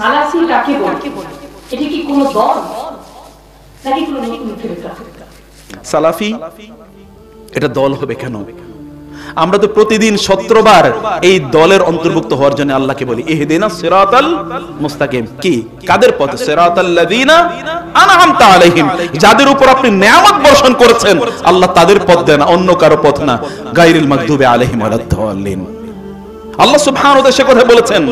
কাকে বলে? এটি কি দল? নাকি নতুন ফিরকা সালাফি, এটা দল হবে কেন? আমরা তো প্রতিদিন সত্রবার এই দলের অন্তর্ভুক্ত হওয়ার জন্য আল্লাহকে বলি, ইহদিনা সিরাতাল মুস্তাকিম। কি? কাদের আনআমতা আলাইহিম। যাদের উপর আপনি নিয়ামত বর্ষণ করেছেন, আল্লাহ তাদের পথ দেন অন্য কারও পথ না। গায়রিল মাগদুবি আলাইহিম ওয়ালাদ-দাল্লিন আল্লাহ সুবহানাহু ওয়া তাআলা সে কথা বলেছেন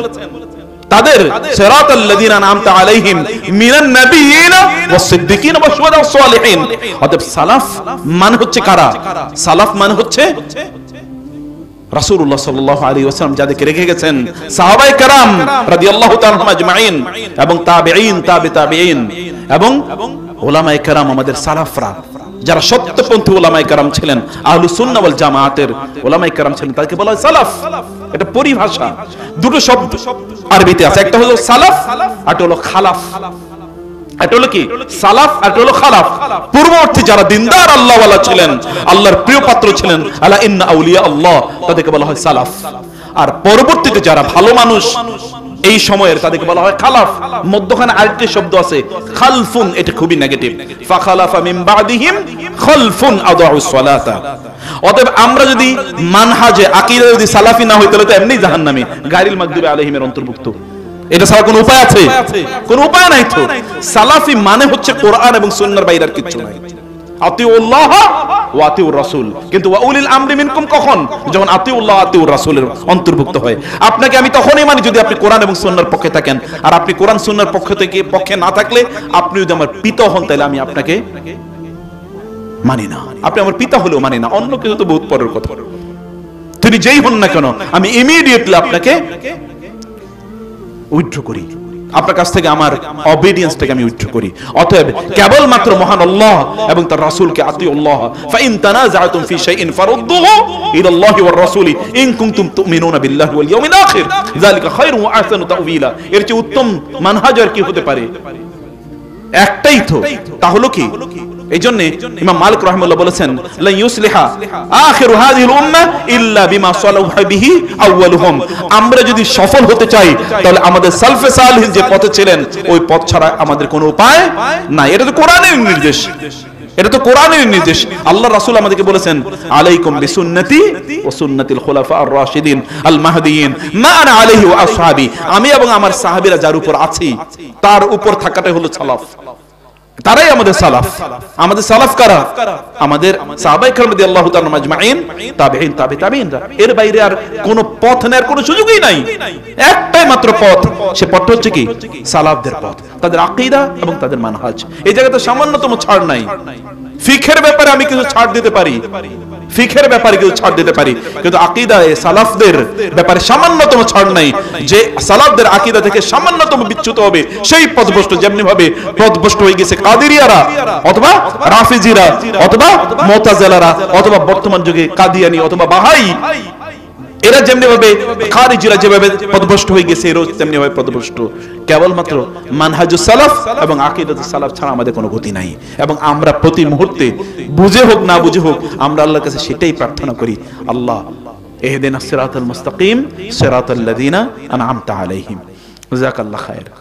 তাদের সিরাতাল লাযিনা আনআমতা আলাইহিম মিনান নাবিয়িনা ওয়াস ওয়াস শুহাদা ওয়াস সালিহিন। অতএব সালাফ মানে হচ্ছে কারা? সালাফ মানে হচ্ছে রাসূলুল্লাহ সাল্লাল্লাহু আলাইহি ওয়াসাল্লাম যাদেরকে রেখে গেছেন। সাহাবায়ে কেরাম রাদিয়াল্লাহু তাআলা আজমাইন এবং তাবেঈন, তাবে তাবেঈন এবং ওলামায়ে কেরাম আমাদের সালাফরা। যারা সত্যপন্থী ওলামায়ে কেরাম ছিলেন, আহলুস সুন্নাহ ওয়াল জামাআতের ওলামায়ে কেরাম ছিলেন, তাদেরকে বলা হয় সালাফ। এটা পরিভাষা। দুটো শব্দ আরবিতে আছে, একটা হলো সালাফ আর হলো খালাফ। এটা হলো কি? সালাফ আর হলো খালাফ। পূর্ববর্তী যারা দিনদার আল্লাহওয়ালা ছিলেন, আল্লাহর প্রিয় পাত্র ছিলেন, আলা ইন্না আউলিয়া আল্লাহ, তাদেরকে বলা হয় সালাফ। আর পরবর্তীতে যারা ভালো মানুষ এই সময়ের তাদেরকে বলা হয় খালাফ। মধ্যখানে আরেকটি শব্দ আছে, খালফুন, এটা খুবই নেগেটিভ ফাখালাফা মিন বাদিহিম খালফুন আদাউস সালাতা। অতএব আমরা যদি মানহাজে আকীদা যদি সালাফি না হই তাহলে তো এমনি জাহান্নামী। গায়রিল মাগদুবি আলাইহিমের অন্তর্ভুক্ত। এটা ছাড়া কোনো উপায় আছে? কোনো উপায় নাই তো। সালাফি মানে হচ্ছে কোরআন এবং সুন্নাহর বাইরে আর কিছু নাই। আমি পিতা হন, তাহলে আমি আপনাকে মানি না। আপনি আমার পিতা হলেও মানি না। অন্য তো বহুত পরের কথা। তিনি যেই হন না কেন, আমি ইমিডিয়েটলি আপনাকে উইথড্র করি। আপনার কাছ থেকে আমার অবিডিয়েন্সটাকে আমি উইথড্র করি। অতএব কেবলমাত্র মহান আল্লাহ এবং তার রাসূলকে আতিউল্লাহ ফাইন তানাযাতুম ফি শাইইন ফারুদ্দুহু ইলা আল্লাহি ওয়ার রাসূলি ইন কুনতুম তুমিনুনা বিল্লাহি ওয়াল ইয়াউমিল আখির। যালিকা খায়রুন ওয়া আহসানু তাউইলা এর চেয়ে উত্তম মানহাজ আর কি হতে পারে? একটাই তো। তাহলে কি? ইমাম মালিক বলেছেন, লা ইউসলিহা আখিরু উম্মাহ ইল্লা বিমা সালাহা বিহি আউয়ালুহুম। আমরা যদি সফল হতে চাই, তাহলে আমাদের সালফে সালিহিন যে পথে ছিলেন, ওই পথ ছাড়া আমাদের কোনো উপায় নাই। এটা তো কোরআনের নির্দেশ। এটা তো কোরআনের নির্দেশ। আল্লাহ রাসূল আমাদেরকে বলেছেন, আলাইকুম বিসুন্নতি ওয়া সুন্নাতিল খুলাফা আর রাশিদিন আল মাহদিয়িন। মা আনা আলাইহি ওয়া আসহাবি। আমি এবং আমার সাহাবীরা যার উপর আছি, তার উপর থাকাটাই হলো সালাফ। তারাই আমাদের সালাফ আমাদের সালাফ কারা আমাদের সাহাবাই کرام রাদিয়াল্লাহু তাআলা মাজমাইন তাবেঈন তাবে তাবেঈন এর বাইরে আর কোনো পথ নেয়ার কোনো সুযোগই নাই একটাই মাত্র পথ সে পথটা হচ্ছে কি সালাফদের পথ তাদের আকীদা এবং তাদের মানহাজ এই জায়গাতে সামান্যতম ছাড় নাই ফিখের ব্যাপারে আমি কিছু ছাড় দিতে পারি ফিখের ব্যাপারে কিছু ছাড় দিতে পারি। কিন্তু আকিদায় সালাফদের ব্যাপারে সামান্যতম ছাড় নাই। যে সালাফদের আকিদা থেকে সামান্যতম বিচ্যুত হবে, সেই পদভষ্ট যেমনি ভাবে পদভষ্ট হয়ে গেছে কাদেরিয়ারা অথবা রাফিজিরা অথবা মোতাজেলারা অথবা বর্তমান যুগে কাদিয়ানি অথবা বাহাই। এরা যেমনি ভাবে খারিজিরা যেভাবে পদভষ্ট হয়ে গেছে, এরও তেমনি ভাবে পদভ্রষ্ট। কেবলমাত্র মানহাজু সালাফ এবং আকিদাত সালাফ ছাড়া আমাদের কোনো গতি নাই। এবং আমরা প্রতি মুহূর্তে বুঝে হোক না বুঝে হোক, আমরা আল্লাহর কাছে সেটাই প্রার্থনা করি, আল্লাহ এহদিন সিরাতাল মুস্তাকিম সিরাতাল্লাযিনা আনআমতা আলাইহিম। জাযাকাল্লাহ খায়রা